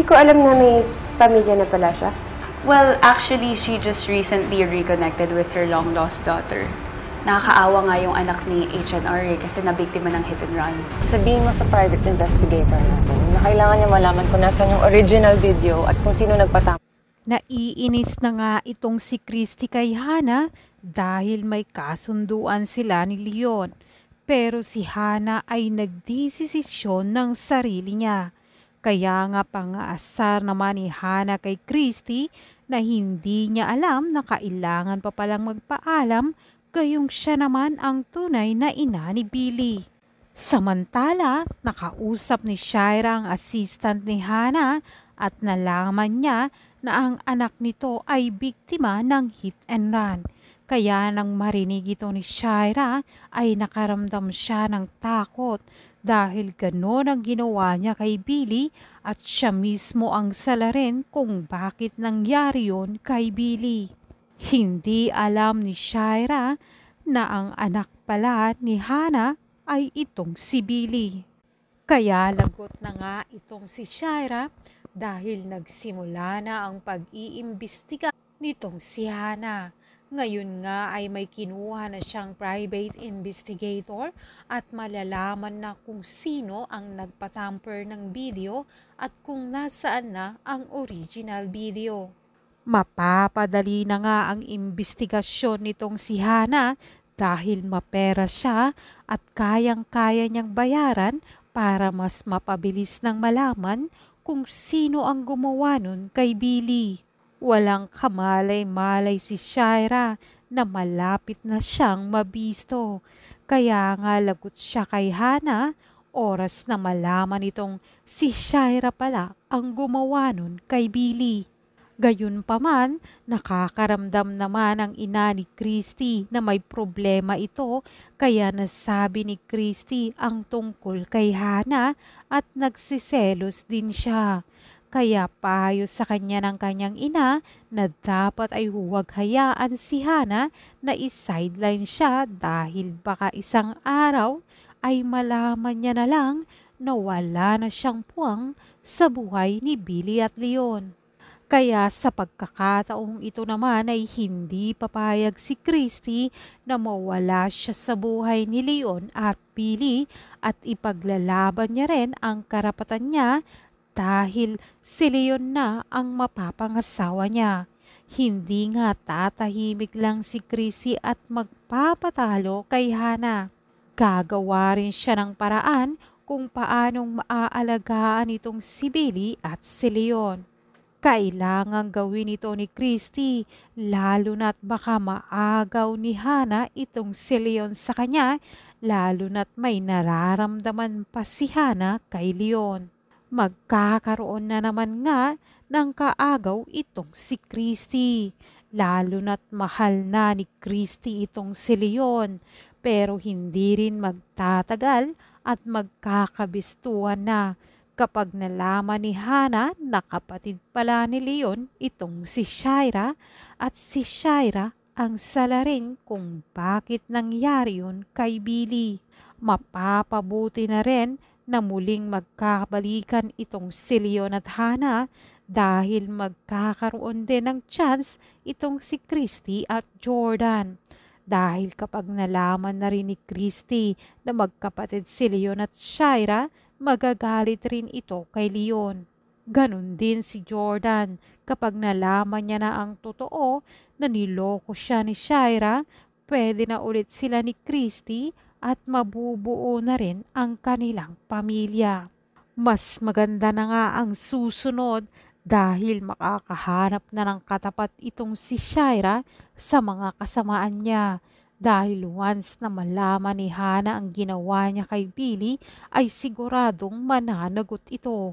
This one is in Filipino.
Hindi ko alam na may pamilya na pala siya. Well, actually, she just recently reconnected with her long-lost daughter. Nakakaawa nga yung anak ni HNR eh, kasi nabiktima ng hit and run. Sabihin mo sa private investigator natin na kailangan niya malaman kung nasan yung original video at kung sino nagpatama. Naiinis na nga itong si Christy kay Hana dahil may kasunduan sila ni Leon. Pero si Hana ay nagdesisyon ng sarili niya. Kaya nga pangaasar naman ni Hana kay Christy na hindi niya alam na kailangan pa palang magpaalam gayong siya naman ang tunay na ina ni Billy. Samantala, nakausap ni Shaira ang assistant ni Hana at nalaman niya na ang anak nito ay biktima ng hit and run. Kaya nang marinig ito ni Shaira ay nakaramdam siya ng takot dahil gano'n ang ginawa niya kay Billy at siya mismo ang salarin kung bakit nangyari yon kay Billy. Hindi alam ni Shaira na ang anak pala ni Hana ay itong si Billy. Kaya lagot na nga itong si Shaira dahil nagsimula na ang pag-iimbestiga nitong si Hana. Ngayon nga ay may kinuha na siyang private investigator at malalaman na kung sino ang nagpatamper ng video at kung nasaan na ang original video. Mapapadali na nga ang imbestigasyon nitong si Hana dahil mapera siya at kayang-kaya niyang bayaran para mas mapabilis ng malaman kung sino ang gumawa nun kay Billy. Walang kamalay-malay si Shaira na malapit na siyang mabisto. Kaya nga lagot siya kay Hana, oras na malaman itong si Shaira pala ang gumawa nun kay Billy. Gayunpaman, nakakaramdam naman ang ina ni Christy na may problema ito kaya nasabi ni Christy ang tungkol kay Hana at nagsiselos din siya. Kaya payo sa kanya ng kanyang ina na dapat ay huwag hayaan si Hana na isideline siya dahil baka isang araw ay malaman niya na lang na wala na siyang puwang sa buhay ni Billy at Leon. Kaya sa pagkakataong ito naman ay hindi papayag si Christy na mawala siya sa buhay ni Leon at Billy at ipaglalaban niya rin ang karapatan niya dahil si Leon na ang mapapangasawa niya. Hindi nga tatahimik lang si Christy at magpapatalo kay Hana. Gagawa rin siya ng paraan kung paanong maaalagaan itong si Billy at si Leon. Kailangan gawin ito ni Christy, lalo na't baka maagaw ni Hana itong si Leon sa kanya, lalo na't may nararamdaman pa si Hana kay Leon. Magkakaroon na naman nga ng kaagaw itong si Christy, lalo na't mahal na ni Christy itong si Leon, pero hindi rin magtatagal at magkakabistuhan na kapag nalaman ni Hana na kapatid pala ni Leon itong si Shaira at si Shaira ang salarin kung bakit nangyari yun kay Billy. Mapapabuti na rin na muling magkabalikan itong si Leon at Hana dahil magkakaroon din ng chance itong si Christy at Jordan. Dahil kapag nalaman na rin ni Christy na magkapatid si Leon at Shaira, magagalit rin ito kay Leon. Ganon din si Jordan kapag nalaman niya na ang totoo na niloko siya ni Shaira, pwede na ulit sila ni Christy at mabubuo na rin ang kanilang pamilya. Mas maganda na nga ang susunod dahil makakahanap na ng katapat itong si Shaira sa mga kasamaan niya dahil once na malaman ni Hana ang ginawa niya kay Billy ay siguradong mananagot ito.